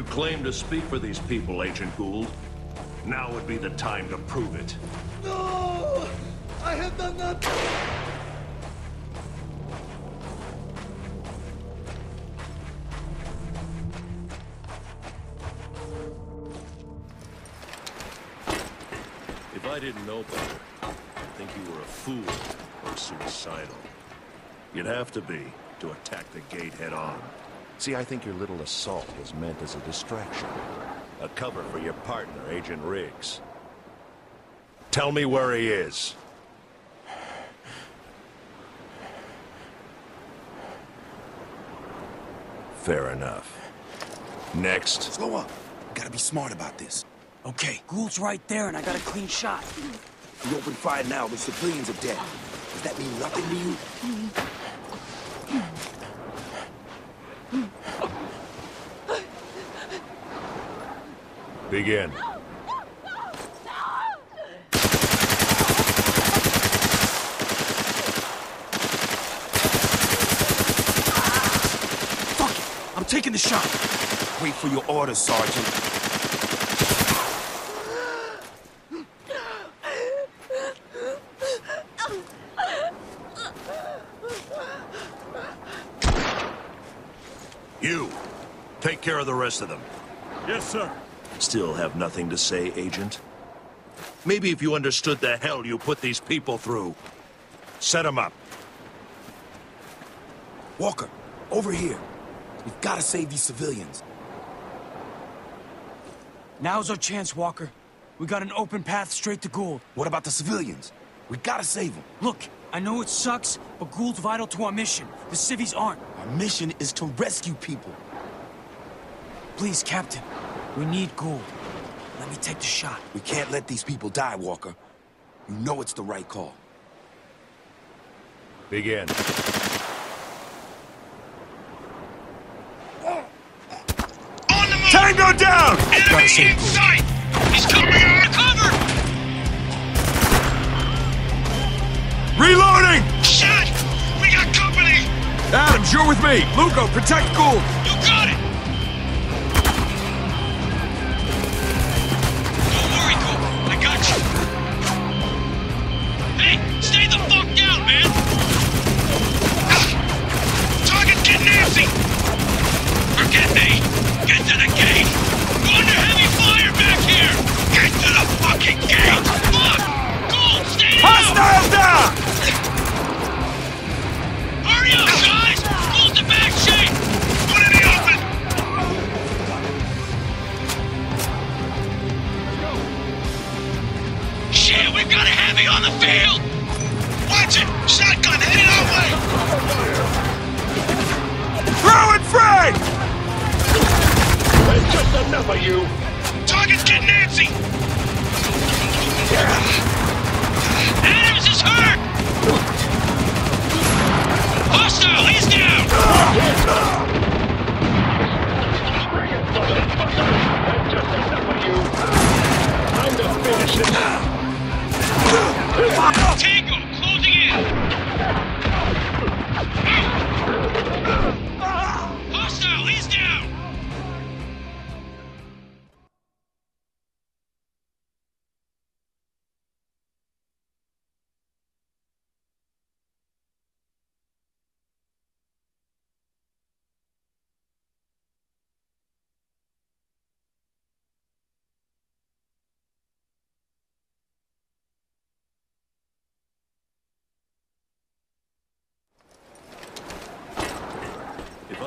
You claim to speak for these people, Agent Gould. Now would be the time to prove it. No! I have done nothing! If I didn't know better, I'd think you were a fool or suicidal. You'd have to be to attack the gate head on. See, I think your little assault was meant as a distraction. A cover for your partner, Agent Riggs. Tell me where he is. Fair enough. Next. Slow up. Gotta be smart about this. Okay, Gould's right there and I got a clean shot. We open fire now, the civilians are dead. Does that mean nothing to you? Mm-hmm. Begin. Fuck it! I'm taking the shot. Wait for your orders, Sergeant. You, take care of the rest of them. Yes, sir. Still have nothing to say, Agent? Maybe if you understood the hell you put these people through. Set them up. Walker, over here. We've gotta save these civilians. Now's our chance, Walker. We got an open path straight to Gould. What about the civilians? We gotta save them. Look, I know it sucks, but Gould's vital to our mission. The civvies aren't. Our mission is to rescue people. Please, Captain. We need Gould. Let me take the shot. We can't let these people die, Walker. You know it's the right call. Begin. On the! Tango down! Enemy in sight! He's coming out of cover! Reloading! Shit! We got company! Adams, you're with me. Lugo, protect Gould. To the gate! We're under heavy fire back here! Get to the fucking gate!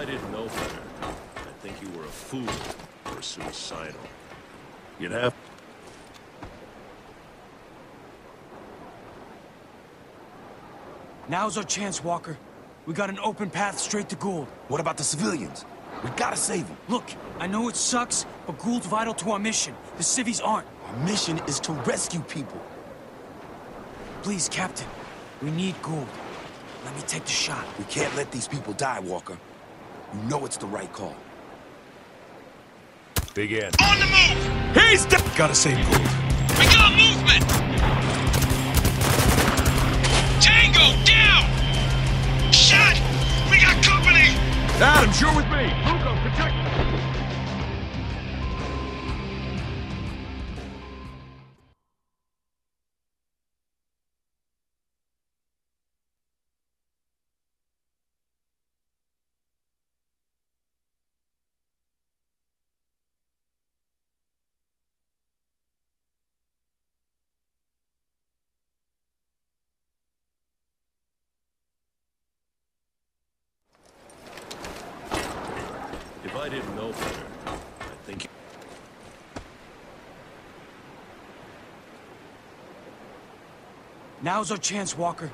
I didn't know better, I'd think you were a fool or suicidal. You'd have... Now's our chance, Walker. We got an open path straight to Gould. What about the civilians? We gotta save them. Look, I know it sucks, but Gould's vital to our mission. The civvies aren't. Our mission is to rescue people. Please, Captain. We need Gould. Let me take the shot. We can't let these people die, Walker. You know it's the right call. Begin. On the move! He's dead! Gotta save Gould. We got movement! Tango, down! Shot! We got company! Adam, you're with me. I didn't know better, I think... Now's our chance, Walker.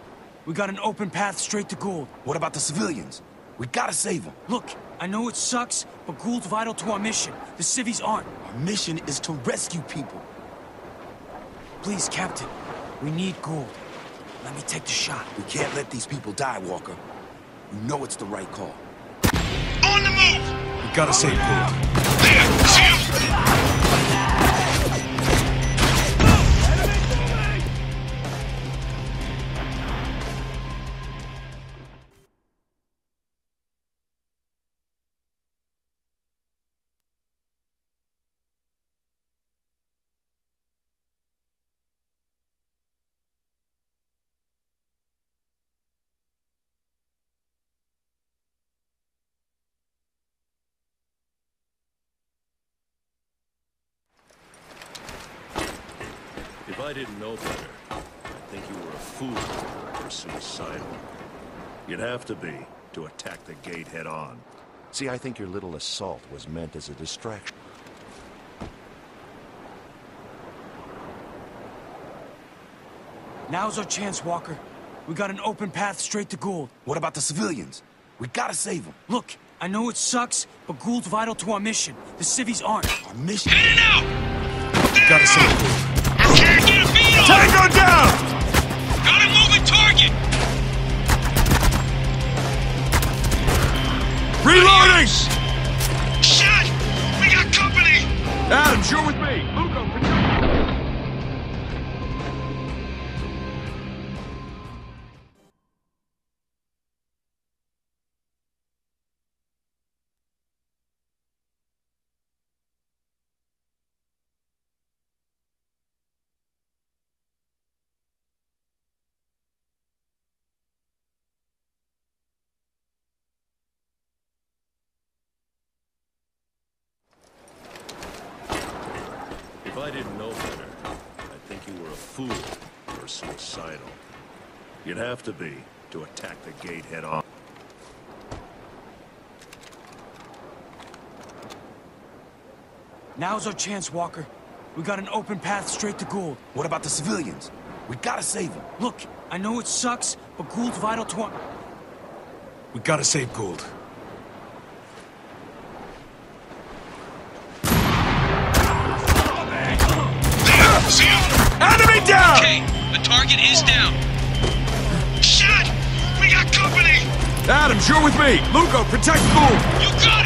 We got an open path straight to Gould. What about the civilians? We gotta save them. Look, I know it sucks, but Gould's vital to our mission. The civvies aren't. Our mission is to rescue people. Please, Captain. We need Gould. Let me take the shot. We can't let these people die, Walker. You know it's the right call. On the move! Gotta save Gould. I didn't know better, I'd think you were a fool or suicidal. You'd have to be to attack the gate head on. See, I think your little assault was meant as a distraction. Now's our chance, Walker. We got an open path straight to Gould. What about the civilians? We gotta save them. Look, I know it sucks, but Gould's vital to our mission. The civvies aren't. Our mission... Heading out! We gotta save Gould. Tango down! Got a moving target! Reloading! Fool or suicidal. You'd have to be to attack the gate head on. Now's our chance, Walker. We got an open path straight to Gould. What about the civilians? We gotta save them. Look, I know it sucks, but Gould's vital to our... We gotta save Gould. Is down. Shit! We got company! Adams, you're with me. Lugo, protect Gould. You got it!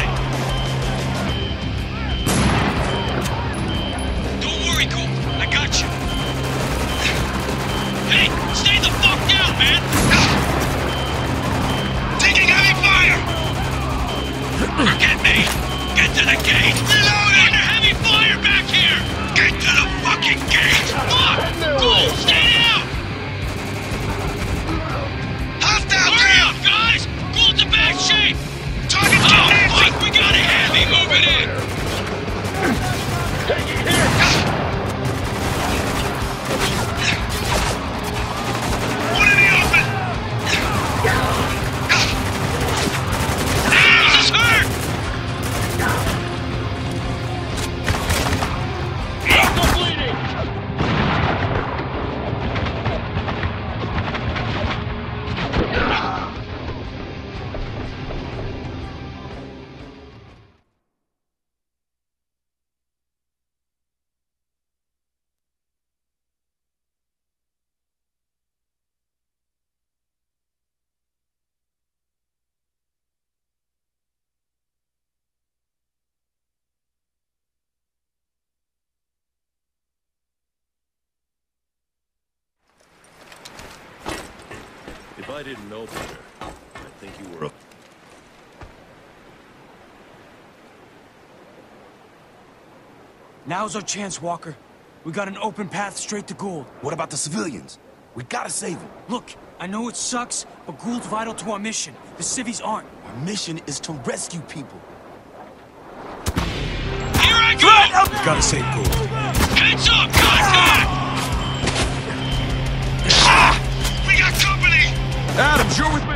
I didn't know better, I'd think you were a... Now's our chance, Walker. We got an open path straight to Gould. What about the civilians? We gotta save them. Look, I know it sucks, but Gould's vital to our mission. The civvies aren't. Our mission is to rescue people. Here I go! We gotta save Gould. Heads up! Contact! Adams, you're with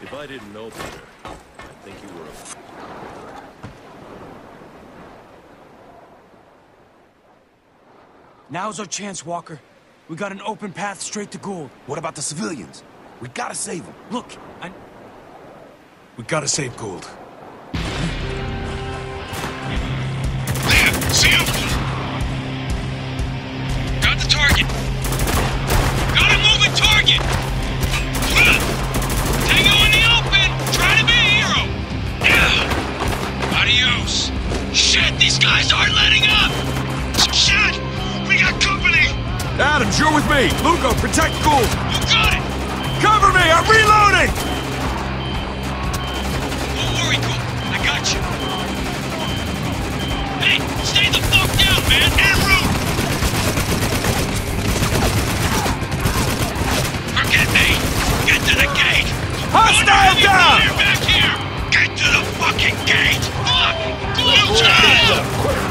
If I didn't know better, I'd think you were a f- Now's our chance, Walker. We got an open path straight to Gould. What about the civilians? We gotta save them. Look, I... We gotta save Gould. There! See him? Got the target! Got a moving target! These guys aren't letting up! Shit! We got company! Adams, you're with me! Lugo, protect Gould! You got it! Cover me! I'm reloading! Don't worry, Cool. I got you. Hey, stay the fuck down, man! En route! Forget me! Get to the gate! Hostile down! back here! Get to the fucking gate! Glue time!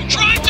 Tango trying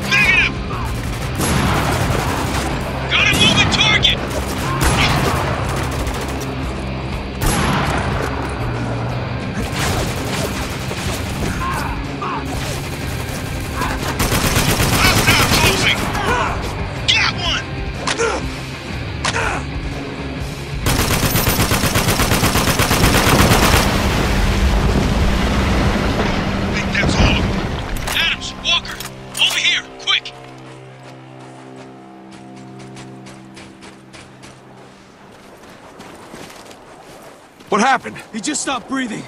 moving What happened? He just stopped breathing.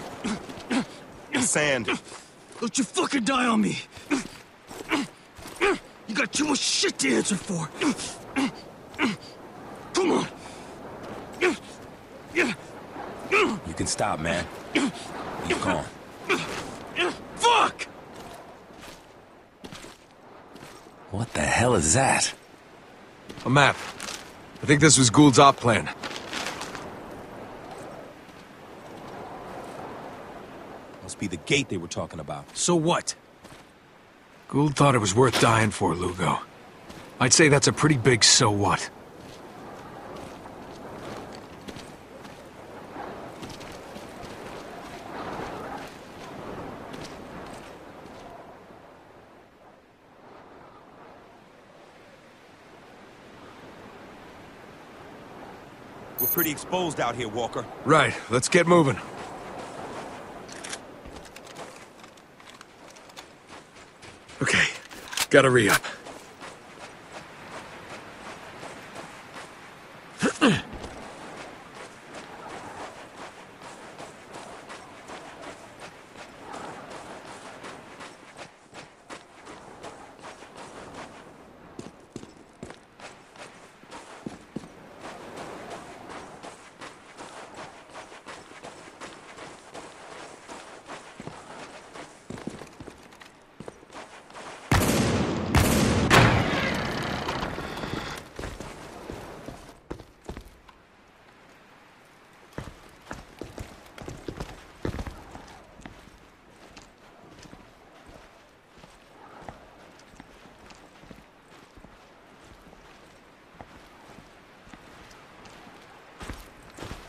Sand. Don't you fucking die on me. You got too much shit to answer for. Come on. You can stop, man. He's gone. Fuck! What the hell is that? A map. I think this was Gould's op plan. Be the gate they were talking about. So what? Gould thought it was worth dying for, Lugo. I'd say that's a pretty big so what. We're pretty exposed out here, Walker. Right, let's get moving. Okay, gotta re-up.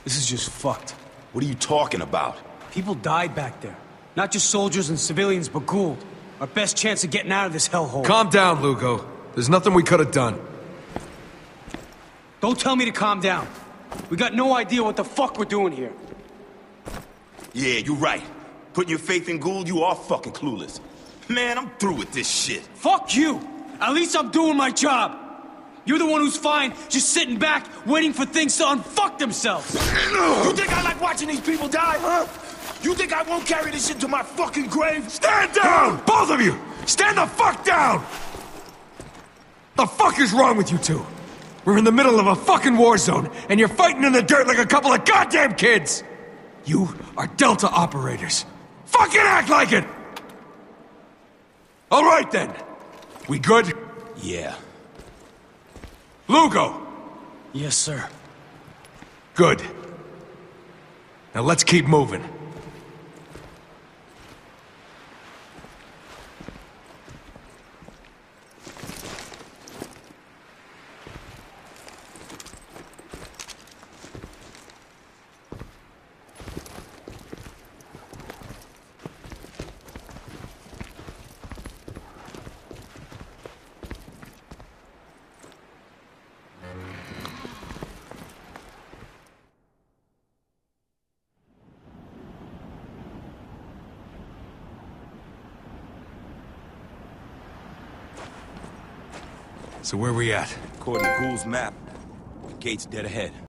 This is just fucked. What are you talking about? People died back there. Not just soldiers and civilians, but Gould. Our best chance of getting out of this hellhole. Calm down, Lugo. There's nothing we could have done. Don't tell me to calm down. We got no idea what the fuck we're doing here. Yeah, you're right. Putting your faith in Gould, you are fucking clueless. Man, I'm through with this shit. Fuck you! At least I'm doing my job! You're the one who's fine, just sitting back, waiting for things to unfuck themselves! You think I like watching these people die, huh? You think I won't carry this into my fucking grave? Stand down! Both of you! Stand the fuck down! The fuck is wrong with you two? We're in the middle of a fucking war zone, and you're fighting in the dirt like a couple of goddamn kids! You are Delta operators. Fucking act like it! All right then. We good? Yeah. Lugo! Yes, sir. Good. Now let's keep moving. So where we at? According to Gould's map, the gate's dead ahead.